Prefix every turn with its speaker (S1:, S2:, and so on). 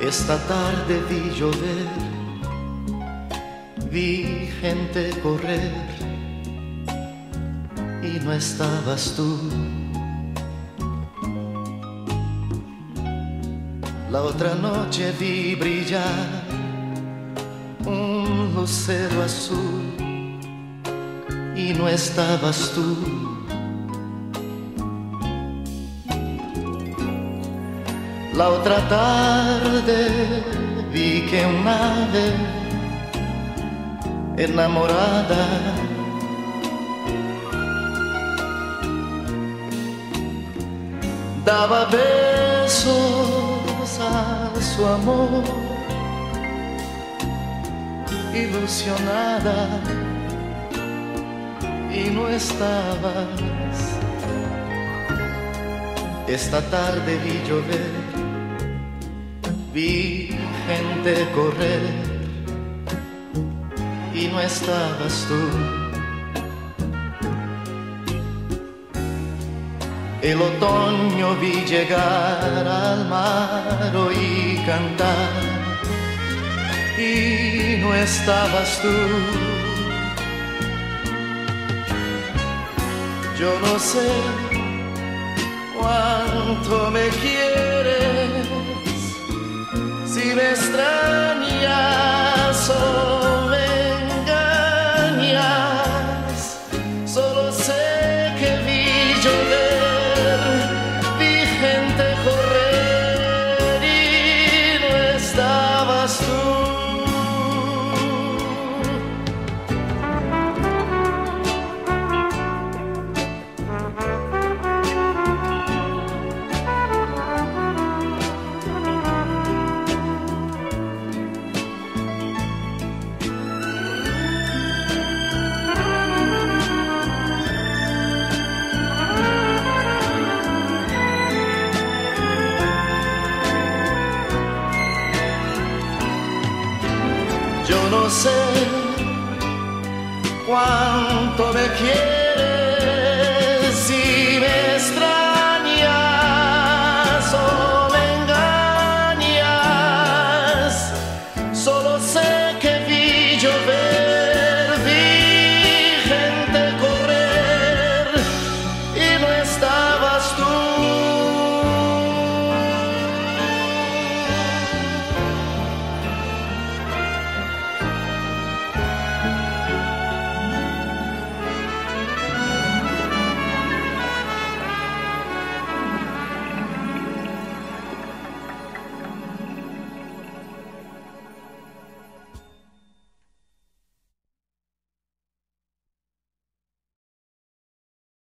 S1: Esta tarde vi llover, vi gente correr y no estabas tú. La otra noche vi brillar un lucero azul y no estabas tú. La otra tarde vi que un ave enamorada daba besos a su amor, ilusionada y no estabas. Esta tarde vi llover, vi gente correr y no estabas tú. El otoño vi llegar al mar oí cantar y no estabas tú. Yo no sé cuánto me quieres, llover, sé cuánto me quieres